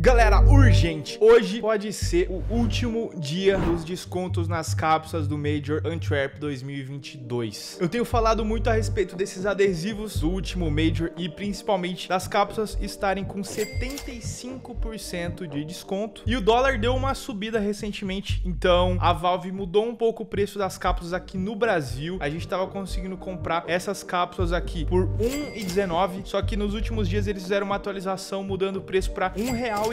Galera, urgente! Hoje pode ser o último dia dos descontos nas cápsulas do Major Antwerp 2022. Eu tenho falado muito a respeito desses adesivos do último Major e principalmente das cápsulas estarem com 75% de desconto. E o dólar deu uma subida recentemente, então a Valve mudou um pouco o preço das cápsulas aqui no Brasil. A gente estava conseguindo comprar essas cápsulas aqui por R$1,19, só que nos últimos dias eles fizeram uma atualização mudando o preço para R$1,00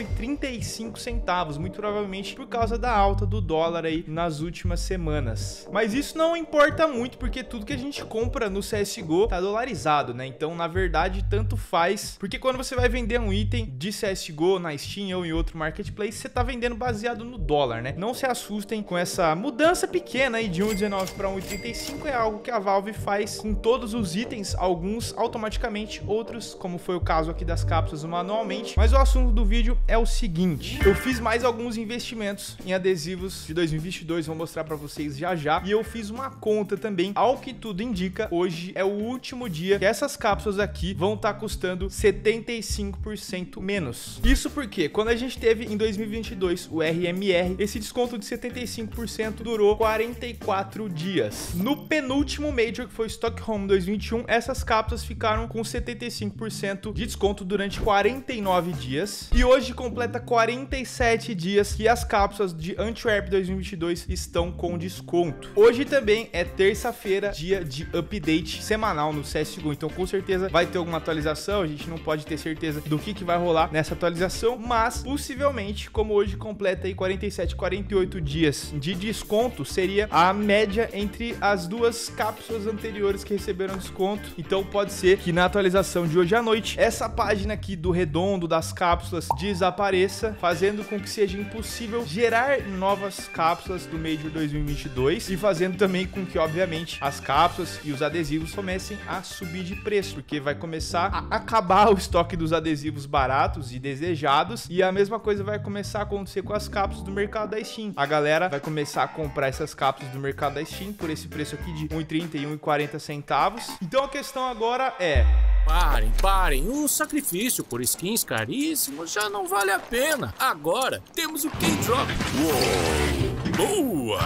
centavos, muito provavelmente por causa da alta do dólar aí nas últimas semanas. Mas isso não importa muito porque tudo que a gente compra no CS:GO tá dolarizado, né? Então, na verdade, tanto faz, porque quando você vai vender um item de CS:GO na Steam ou em outro marketplace, você tá vendendo baseado no dólar, né? Não se assustem com essa mudança pequena aí de 1.19 para 1.85 é algo que a Valve faz com todos os itens, alguns automaticamente, outros, como foi o caso aqui das cápsulas, manualmente. Mas o assunto do vídeo é o seguinte, eu fiz mais alguns investimentos em adesivos de 2022, vou mostrar para vocês já já, e eu fiz uma conta também, ao que tudo indica, hoje é o último dia que essas cápsulas aqui vão estar tá custando 75% menos. Isso porque quando a gente teve em 2022 o RMR, esse desconto de 75% durou 44 dias. No penúltimo Major, que foi Stockholm 2021, essas cápsulas ficaram com 75% de desconto durante 49 dias. E hoje hoje completa 47 dias que as cápsulas de Antwerp 2022 estão com desconto. Hoje também é terça-feira, dia de update semanal no CSGO, então com certeza vai ter alguma atualização, a gente não pode ter certeza do que, que vai rolar nessa atualização, mas possivelmente, como hoje completa aí 47, 48 dias de desconto, seria a média entre as duas cápsulas anteriores que receberam desconto, então pode ser que na atualização de hoje à noite, essa página aqui do redondo das cápsulas diz desapareça, fazendo com que seja impossível gerar novas cápsulas do Major 2022 e fazendo também com que, obviamente, as cápsulas e os adesivos comecem a subir de preço, porque vai começar a acabar o estoque dos adesivos baratos e desejados e a mesma coisa vai começar a acontecer com as cápsulas do mercado da Steam. A galera vai começar a comprar essas cápsulas do mercado da Steam por esse preço aqui de 1,30 e 1,40 centavos. Então a questão agora é Parem, parem. O sacrifício por skins caríssimos já não vale a pena. Agora temos o K-Drop. Boa!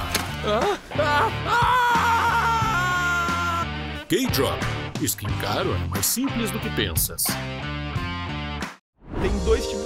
Ah, ah, ah! K-Drop. Skin caro é mais simples do que pensas. Tem dois tipos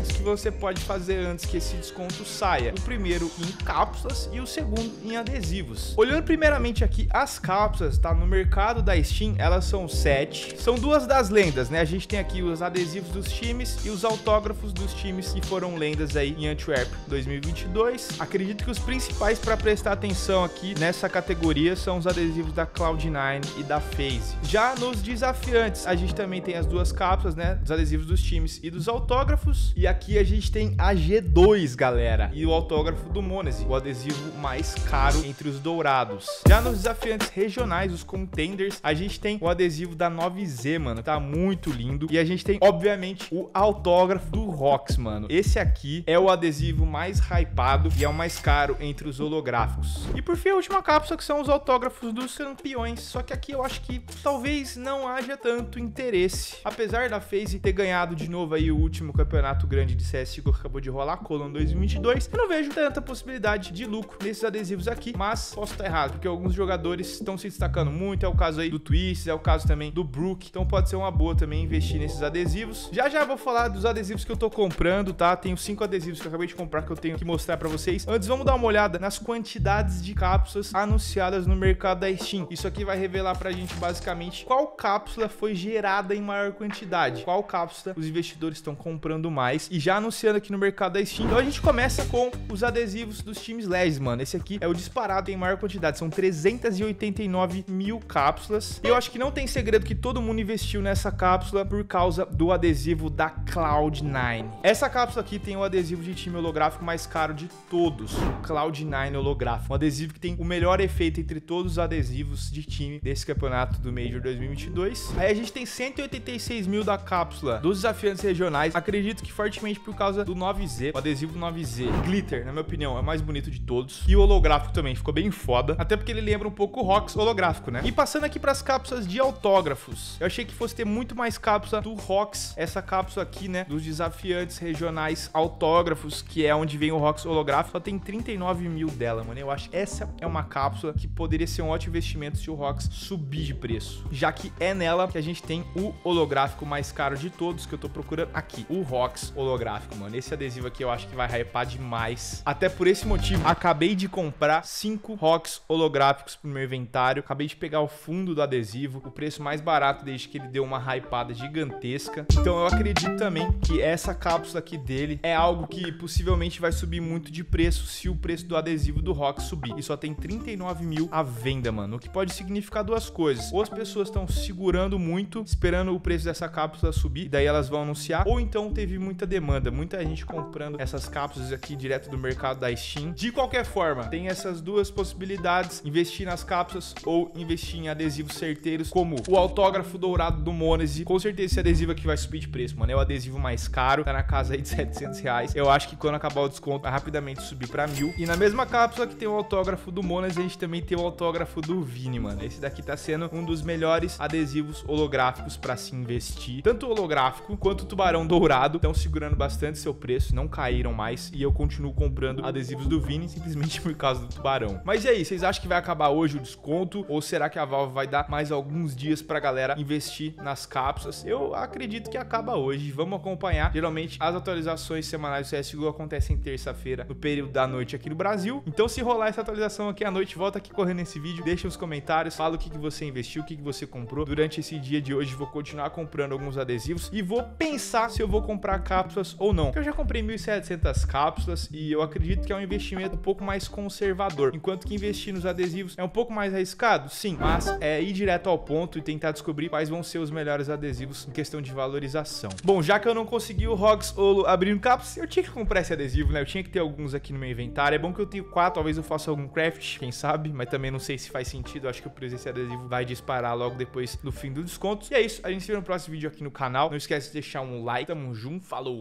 investimentos que você pode fazer antes que esse desconto saia. O primeiro em cápsulas e o segundo em adesivos. Olhando primeiramente aqui as cápsulas, tá? No mercado da Steam, elas são sete. São duas das lendas, né? A gente tem aqui os adesivos dos times e os autógrafos dos times que foram lendas aí em Antwerp 2022. Acredito que os principais para prestar atenção aqui nessa categoria são os adesivos da Cloud9 e da FaZe. Já nos desafiantes, a gente também tem as duas cápsulas, né? Dos adesivos dos times e dos autógrafos e aqui a gente tem a G2, galera. E o autógrafo do Monese, o adesivo mais caro entre os dourados. Já nos desafiantes regionais, os contenders, a gente tem o adesivo da 9Z, mano. Tá muito lindo. E a gente tem, obviamente, o autógrafo do Rox, mano. Esse aqui é o adesivo mais hypado e é o mais caro entre os holográficos. E por fim, a última cápsula, que são os autógrafos dos campeões. Só que aqui eu acho que talvez não haja tanto interesse. Apesar da FaZe ter ganhado de novo aí o último campeonato campeonato grande de CSGO que acabou de rolar, Colon 2022. Eu não vejo tanta possibilidade de lucro nesses adesivos aqui, mas posso estar errado, porque alguns jogadores estão se destacando muito. É o caso aí do Twist, é o caso também do Brook. Então pode ser uma boa também investir nesses adesivos. Já já vou falar dos adesivos que eu tô comprando, tá? Tenho cinco adesivos que eu acabei de comprar que eu tenho que mostrar para vocês. Antes, vamos dar uma olhada nas quantidades de cápsulas anunciadas no mercado da Steam. Isso aqui vai revelar pra gente basicamente qual cápsula foi gerada em maior quantidade, qual cápsula os investidores estão comprando mais mais. E já anunciando aqui no mercado da Steam. Então a gente começa com os adesivos dos times LEDs, mano. Esse aqui é o disparado em maior quantidade. São 389 mil cápsulas. E eu acho que não tem segredo que todo mundo investiu nessa cápsula por causa do adesivo da Cloud9. Essa cápsula aqui tem o adesivo de time holográfico mais caro de todos. O Cloud9 holográfico. Um adesivo que tem o melhor efeito entre todos os adesivos de time desse campeonato do Major 2022. Aí a gente tem 186 mil da cápsula dos desafiantes regionais. Acredito que fortemente principalmente por causa do 9Z, o adesivo 9Z. Glitter, na minha opinião, é o mais bonito de todos. E o holográfico também ficou bem foda, até porque ele lembra um pouco o Rox holográfico, né? E passando aqui para as cápsulas de autógrafos. Eu achei que fosse ter muito mais cápsula do Rox, essa cápsula aqui, né, dos desafiantes regionais autógrafos, que é onde vem o Rox holográfico, só tem 39 mil dela, mano. Eu acho que essa é uma cápsula que poderia ser um ótimo investimento se o Rox subir de preço, já que é nela que a gente tem o holográfico mais caro de todos que eu tô procurando aqui, o Rox holográfico, mano. Esse adesivo aqui eu acho que vai hypar demais. Até por esse motivo, acabei de comprar cinco Rox holográficos pro meu inventário. Acabei de pegar o fundo do adesivo, o preço mais barato desde que ele deu uma hypada gigantesca. Então eu acredito também que essa cápsula aqui dele é algo que possivelmente vai subir muito de preço se o preço do adesivo do Rox subir. E só tem 39 mil à venda, mano. O que pode significar duas coisas. Ou as pessoas estão segurando muito, esperando o preço dessa cápsula subir, daí elas vão anunciar. Ou então teve muita demanda, muita gente comprando essas cápsulas aqui direto do mercado da Steam. De qualquer forma, tem essas duas possibilidades: investir nas cápsulas ou investir em adesivos certeiros, como o autógrafo dourado do Monese. Com certeza esse adesivo aqui vai subir de preço, mano. É o adesivo mais caro, tá na casa aí de 700 reais. Eu acho que quando acabar o desconto, vai rapidamente subir pra mil. E na mesma cápsula que tem o autógrafo do Monese, a gente também tem o autógrafo do Vini, mano. Esse daqui tá sendo um dos melhores adesivos holográficos para se investir. Tanto holográfico quanto tubarão dourado estão segurando bastante seu preço, não caíram mais e eu continuo comprando adesivos do Vini simplesmente por causa do tubarão. Mas e aí, vocês acham que vai acabar hoje o desconto ou será que a Valve vai dar mais alguns dias pra galera investir nas cápsulas? Eu acredito que acaba hoje. Vamos acompanhar. Geralmente as atualizações semanais do CSGO acontecem terça-feira, no período da noite aqui no Brasil. Então se rolar essa atualização aqui à noite, volta aqui correndo nesse vídeo, deixa os comentários, fala o que, que você investiu, o que, que você comprou. Durante esse dia de hoje vou continuar comprando alguns adesivos e vou pensar se eu vou comprar cápsulas ou não. Eu já comprei 1.700 cápsulas e eu acredito que é um investimento um pouco mais conservador, enquanto que investir nos adesivos é um pouco mais arriscado, sim, mas é ir direto ao ponto e tentar descobrir quais vão ser os melhores adesivos em questão de valorização. Bom, já que eu não consegui o Rox Olo abrindo cápsulas, eu tinha que comprar esse adesivo, né? Eu tinha que ter alguns aqui no meu inventário. É bom que eu tenho quatro, talvez eu faça algum craft, quem sabe, mas também não sei se faz sentido. Eu acho que o preço desse adesivo vai disparar logo depois do fim do desconto. E é isso, a gente se vê no próximo vídeo aqui no canal. Não esquece de deixar um like. Tamo junto, falou!